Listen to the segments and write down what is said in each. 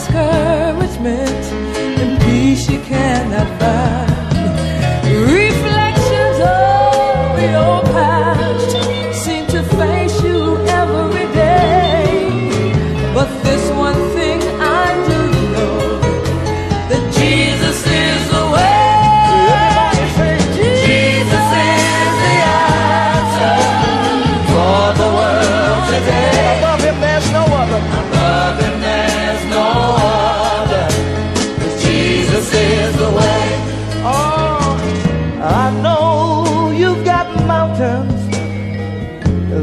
discouragement and peace you cannot find, reflections of your past seem to face you every day. But this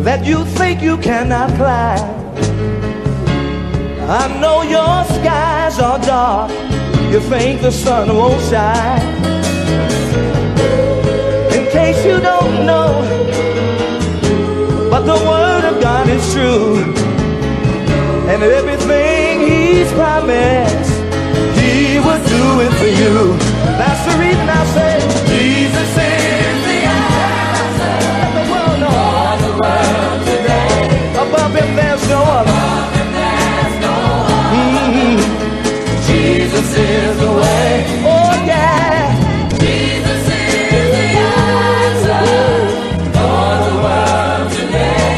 that you think you cannot climb. I know your skies are dark. You think the sun won't shine. In case you don't know, but the word of God is true. And everything he's promised, he will do it for you. That's the reason I say is the way. Oh yeah. Jesus is the answer for the world today.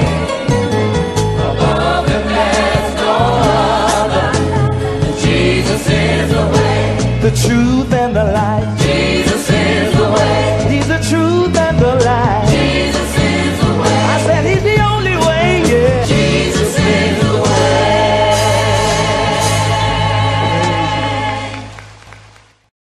Above him there's no other. Jesus is the way. The truth and the light. Jesus is the way. He's the truth and the light.